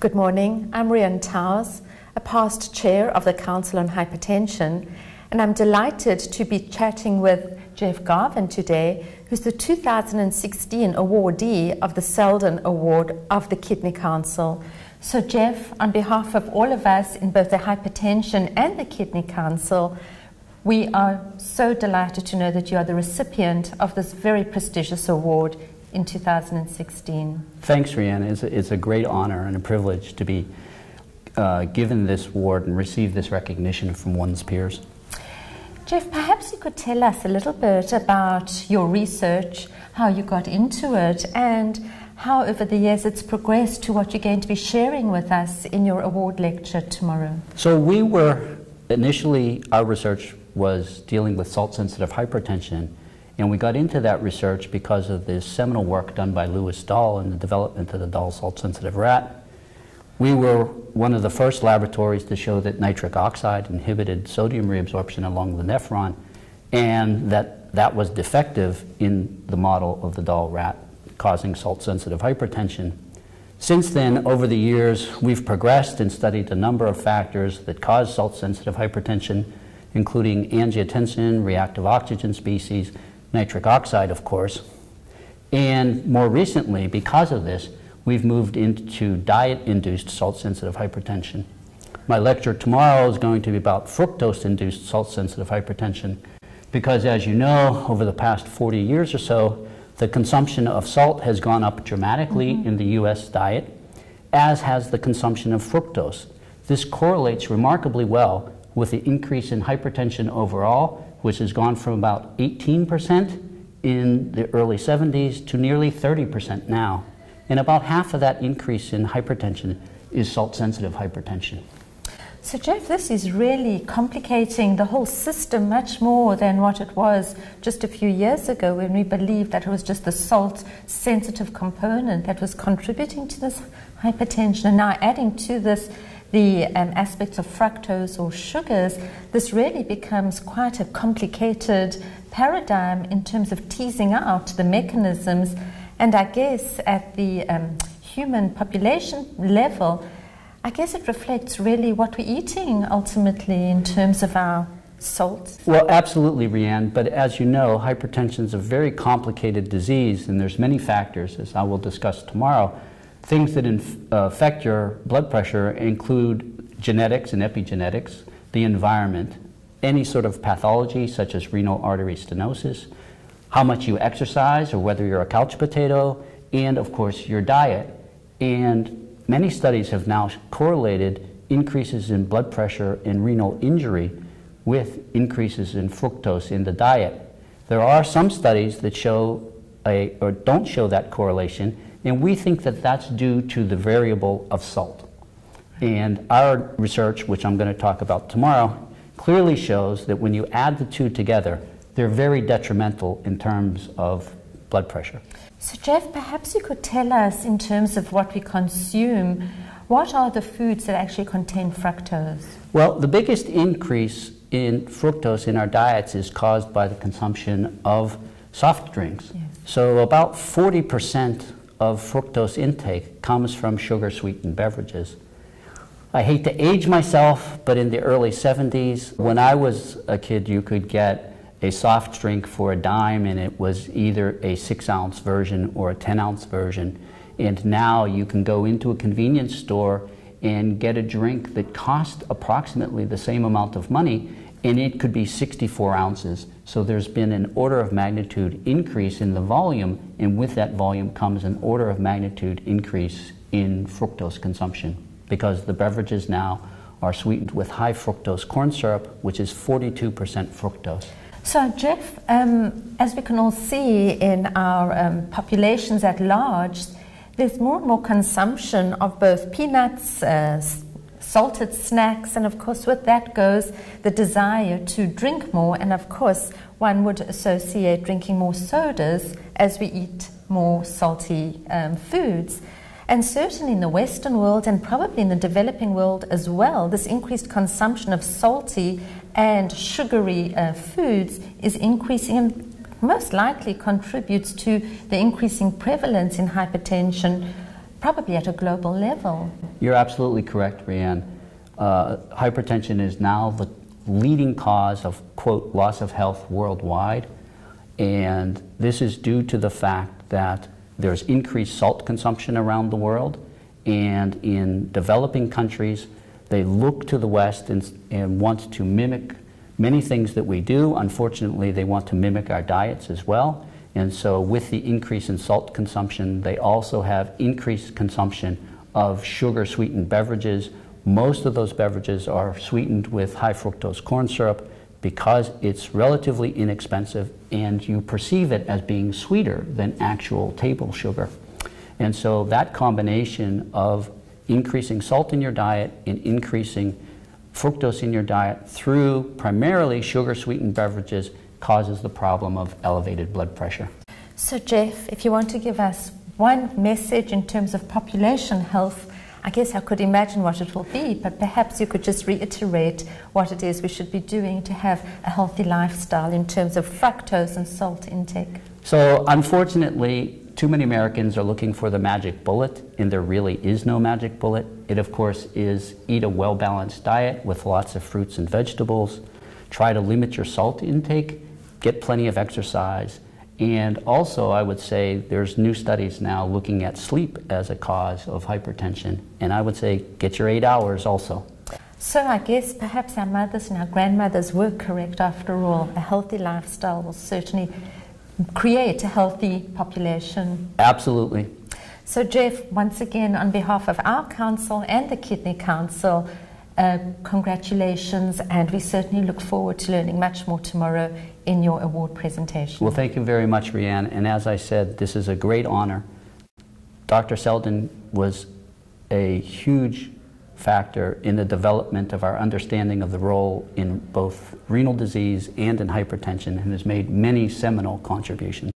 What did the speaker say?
Good morning. I'm Rhian Touyz, a past chair of the Council on Hypertension, and I'm delighted to be chatting with Jeff Garvin today, who's the 2016 awardee of the Seldin Award of the Kidney Council. So, Jeff, on behalf of all of us in both the Hypertension and the Kidney Council, we are so delighted to know that you are the recipient of this very prestigious award in 2016. Thanks, Rhian. It's a, it's a great honor and a privilege to be uh, given this award and receive this recognition from one's peers. Jeff, perhaps you could tell us a little bit about your research, how you got into it, and how over the years it's progressed to what you're going to be sharing with us in your award lecture tomorrow. So, we were initially, our research was dealing with salt sensitive hypertension and we got into that research because of this seminal work done by Lewis Dahl in the development of the Dahl salt-sensitive rat. We were one of the first laboratories to show that nitric oxide inhibited sodium reabsorption along the nephron and that that was defective in the model of the Dahl rat causing salt-sensitive hypertension. Since then, over the years, we've progressed and studied a number of factors that cause salt-sensitive hypertension, including angiotensin, reactive oxygen species, nitric oxide, of course. And more recently, because of this, we've moved into diet-induced salt-sensitive hypertension. My lecture tomorrow is going to be about fructose-induced salt-sensitive hypertension because, as you know, over the past 40 years or so, the consumption of salt has gone up dramatically mm -hmm. in the U.S. diet, as has the consumption of fructose. This correlates remarkably well with the increase in hypertension overall which has gone from about 18% in the early 70s to nearly 30% now. And about half of that increase in hypertension is salt sensitive hypertension. So, Jeff, this is really complicating the whole system much more than what it was just a few years ago when we believed that it was just the salt sensitive component that was contributing to this hypertension. And now adding to this the um, aspects of fructose or sugars, this really becomes quite a complicated paradigm in terms of teasing out the mechanisms. And I guess at the um, human population level, I guess it reflects really what we're eating ultimately in terms of our salt. Well, absolutely, Rhian. But as you know, hypertension is a very complicated disease, and there's many factors, as I will discuss tomorrow, Things that uh, affect your blood pressure include genetics and epigenetics, the environment, any sort of pathology such as renal artery stenosis, how much you exercise or whether you're a couch potato, and of course your diet. And many studies have now correlated increases in blood pressure and renal injury with increases in fructose in the diet. There are some studies that show a, or don't show that correlation, and we think that that's due to the variable of salt. And our research, which I'm going to talk about tomorrow, clearly shows that when you add the two together, they're very detrimental in terms of blood pressure. So, Jeff, perhaps you could tell us, in terms of what we consume, what are the foods that actually contain fructose? Well, the biggest increase in fructose in our diets is caused by the consumption of soft drinks. Yes. So, about 40 percent of fructose intake comes from sugar sweetened beverages. I hate to age myself, but in the early 70s, when I was a kid, you could get a soft drink for a dime, and it was either a six ounce version or a 10 ounce version. And now you can go into a convenience store and get a drink that costs approximately the same amount of money, and it could be 64 ounces. So there's been an order of magnitude increase in the volume, and with that volume comes an order of magnitude increase in fructose consumption because the beverages now are sweetened with high fructose corn syrup, which is 42% fructose. So, Jeff, um, as we can all see in our um, populations at large, there's more and more consumption of both peanuts, uh, salted snacks, and of course, with that goes the desire to drink more. And of course, one would associate drinking more sodas as we eat more salty um, foods. And certainly in the Western world and probably in the developing world as well, this increased consumption of salty and sugary uh, foods is increasing and most likely contributes to the increasing prevalence in hypertension probably at a global level. You're absolutely correct, Rhian. Uh, hypertension is now the leading cause of, quote, loss of health worldwide. And this is due to the fact that there's increased salt consumption around the world. And in developing countries, they look to the West and, and want to mimic many things that we do. Unfortunately, they want to mimic our diets as well. And so, with the increase in salt consumption, they also have increased consumption of sugar sweetened beverages. Most of those beverages are sweetened with high fructose corn syrup because it's relatively inexpensive and you perceive it as being sweeter than actual table sugar. And so, that combination of increasing salt in your diet and increasing fructose in your diet through primarily sugar sweetened beverages causes the problem of elevated blood pressure. So, Jeff, if you want to give us one message in terms of population health, I guess I could imagine what it will be, but perhaps you could just reiterate what it is we should be doing to have a healthy lifestyle in terms of fructose and salt intake. So, unfortunately, too many Americans are looking for the magic bullet, and there really is no magic bullet. It, of course, is eat a well balanced diet with lots of fruits and vegetables, try to limit your salt intake, get plenty of exercise. And also, I would say there's new studies now looking at sleep as a cause of hypertension. And I would say get your eight hours also. So, I guess perhaps our mothers and our grandmothers were correct after all. A healthy lifestyle will certainly create a healthy population. Absolutely. So, Jeff, once again, on behalf of our council and the Kidney Council, uh, congratulations, and we certainly look forward to learning much more tomorrow in your award presentation. Well, thank you very much, Rhian. And as I said, this is a great honor. Dr. Seldin was a huge factor in the development of our understanding of the role in both renal disease and in hypertension and has made many seminal contributions.